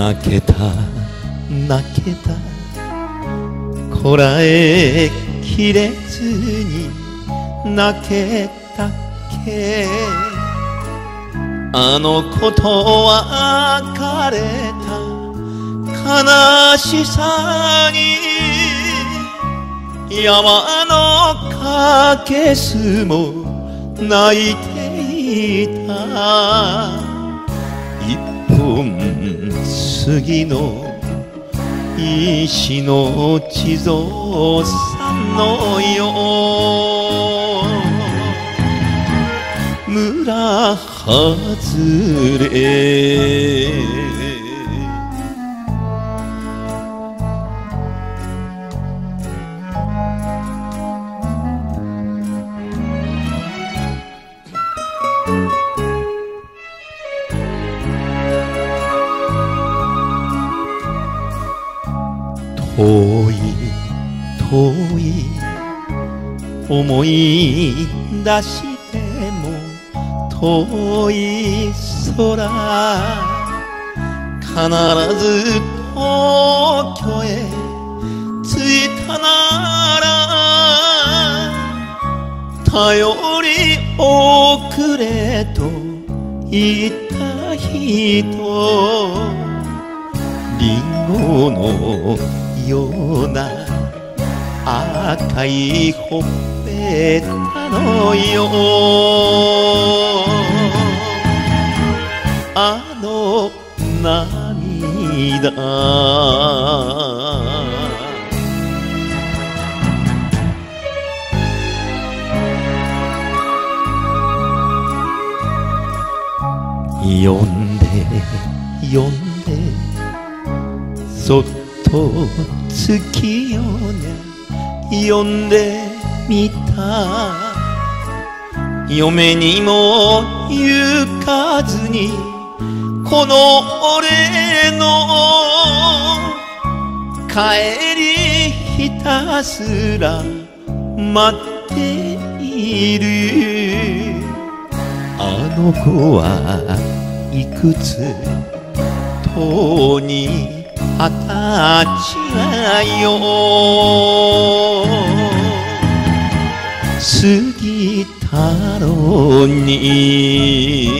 泣けた。泣けた。こらえきれずに泣けたけ。あのことは別れた。悲しさに。山のかけすも泣いていた。杉の石の地蔵さんのよう。村外れ。遠い遠い思い出しても遠い空必ず東京へ着いたなら頼り遅れと言った人リンゴのような赤いほっぺたのよあの涙。呼んで呼んでそっと月夜に呼んでみた。嫁にも行かずに。この俺の。帰りひたすら。待っている。あの子はいくつ？とに。二十歳よ。過ぎたろうに。